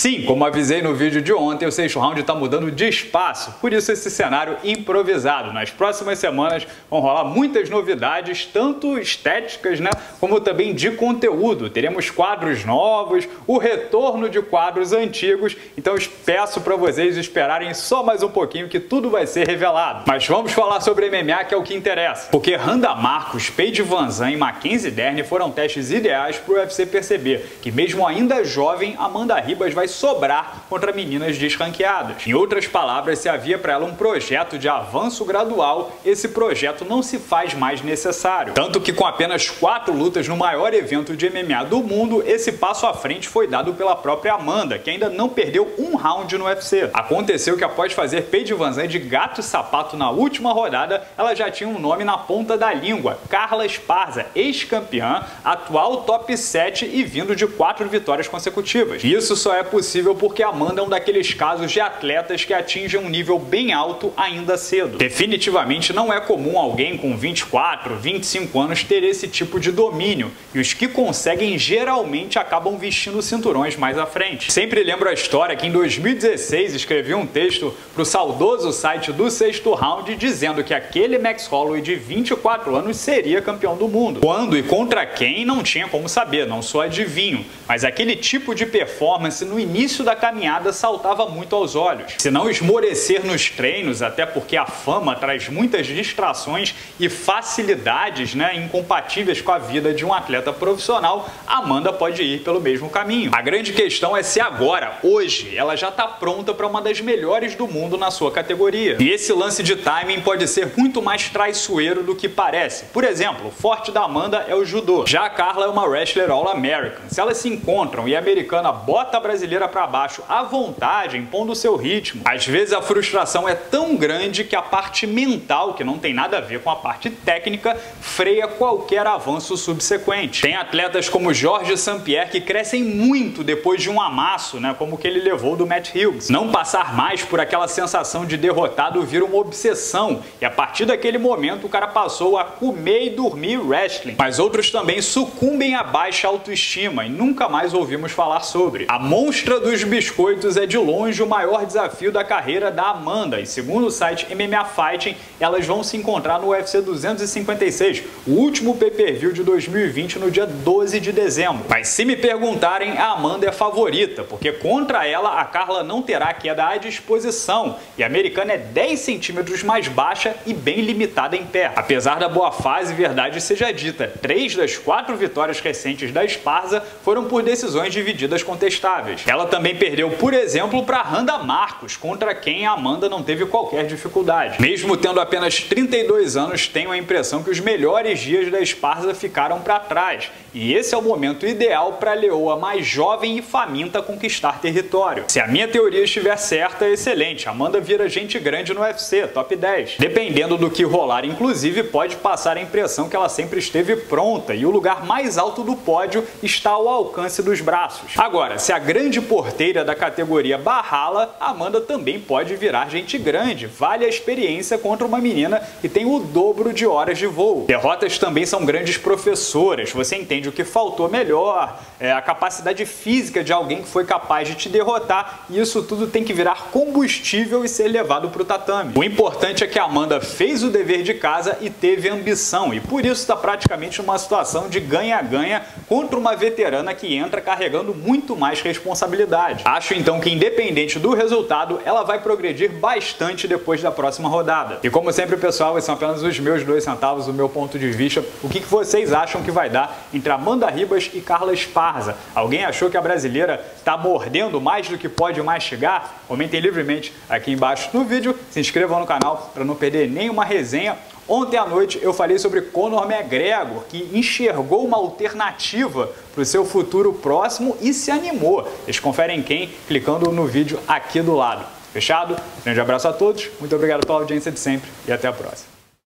Sim, como avisei no vídeo de ontem, o sexto round está mudando de espaço, por isso esse cenário improvisado. Nas próximas semanas vão rolar muitas novidades, tanto estéticas, né, como também de conteúdo. Teremos quadros novos, o retorno de quadros antigos, então peço para vocês esperarem só mais um pouquinho que tudo vai ser revelado. Mas vamos falar sobre MMA, que é o que interessa. Porque Randa Marcos, Paige Van Zandt e Mackenzie Dern foram testes ideais para o UFC perceber que mesmo ainda jovem, Amanda Ribas vai sobrar contra meninas desranqueadas. Em outras palavras, se havia para ela um projeto de avanço gradual, esse projeto não se faz mais necessário. Tanto que com apenas quatro lutas no maior evento de MMA do mundo, esse passo à frente foi dado pela própria Amanda, que ainda não perdeu um round no UFC. Aconteceu que após fazer Paige Van Zandt de gato e sapato na última rodada, ela já tinha um nome na ponta da língua, Carla Esparza, ex-campeã, atual top 7 e vindo de quatro vitórias consecutivas. Isso só é possível porque Amanda é um daqueles casos de atletas que atingem um nível bem alto ainda cedo. Definitivamente não é comum alguém com 24, 25 anos ter esse tipo de domínio, e os que conseguem geralmente acabam vestindo cinturões mais à frente. Sempre lembro a história que em 2016 escrevi um texto para o saudoso site do Sexto Round dizendo que aquele Max Holloway de 24 anos seria campeão do mundo. Quando e contra quem não tinha como saber, não sou adivinho, mas aquele tipo de performance no início da caminhada saltava muito aos olhos. Se não esmorecer nos treinos, até porque a fama traz muitas distrações e facilidades né, incompatíveis com a vida de um atleta profissional, Amanda pode ir pelo mesmo caminho. A grande questão é se agora, hoje, ela já está pronta para uma das melhores do mundo na sua categoria. E esse lance de timing pode ser muito mais traiçoeiro do que parece. Por exemplo, o forte da Amanda é o judô. Já a Carla é uma wrestler All-American. Se elas se encontram e a americana bota a brasileira para baixo à vontade, impondo o seu ritmo, às vezes a frustração é tão grande que a parte mental, que não tem nada a ver com a parte técnica, freia qualquer avanço subsequente. Tem atletas como Jorge St-Pierre que crescem muito depois de um amasso, né, como o que ele levou do Matt Hughes. Não passar mais por aquela sensação de derrotado vira uma obsessão, e a partir daquele momento o cara passou a comer e dormir wrestling. Mas outros também sucumbem à baixa autoestima e nunca mais ouvimos falar sobre. A monstra dos biscoitos é de longe o maior desafio da carreira da Amanda, e segundo o site MMA Fighting, elas vão se encontrar no UFC 256, o último pay-per-view de 2020 no dia 12 de dezembro. Mas se me perguntarem, a Amanda é favorita, porque contra ela a Carla não terá queda à disposição, e a americana é 10 centímetros mais baixa e bem limitada em pé. Apesar da boa fase, verdade seja dita, três das quatro vitórias recentes da Esparza foram por decisões divididas contestáveis. Ela também perdeu, por exemplo, para Randa Marcos, contra quem a Amanda não teve qualquer dificuldade. Mesmo tendo apenas 32 anos, tenho a impressão que os melhores dias da Esparza ficaram para trás, e esse é o momento ideal para a leoa mais jovem e faminta conquistar território. Se a minha teoria estiver certa, excelente, Amanda vira gente grande no UFC, top 10. Dependendo do que rolar, inclusive, pode passar a impressão que ela sempre esteve pronta e o lugar mais alto do pódio está ao alcance dos braços. Agora, se a grande porteira da categoria barrala, Amanda também pode virar gente grande, vale a experiência contra uma menina que tem o dobro de horas de voo. Derrotas também são grandes professoras, você entende o que faltou melhor, é, a capacidade física de alguém que foi capaz de te derrotar, e isso tudo tem que virar combustível e ser levado para o tatame. O importante é que a Amanda fez o dever de casa e teve ambição, e por isso está praticamente numa situação de ganha-ganha contra uma veterana que entra carregando muito mais responsabilidade. Acho então que, independente do resultado, ela vai progredir bastante depois da próxima rodada. E como sempre, pessoal, esses são apenas os meus dois centavos, o meu ponto de vista. O que vocês acham que vai dar entre Amanda Ribas e Carla Esparza? Alguém achou que a brasileira está mordendo mais do que pode mastigar? Comentem livremente aqui embaixo no vídeo, se inscrevam no canal para não perder nenhuma resenha Ontem à noite eu falei sobre Conor McGregor, que enxergou uma alternativa para o seu futuro próximo e se animou. Vocês conferem quem clicando no vídeo aqui do lado. Fechado? Grande abraço a todos, muito obrigado pela audiência de sempre e até a próxima.